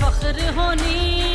फख्र होनी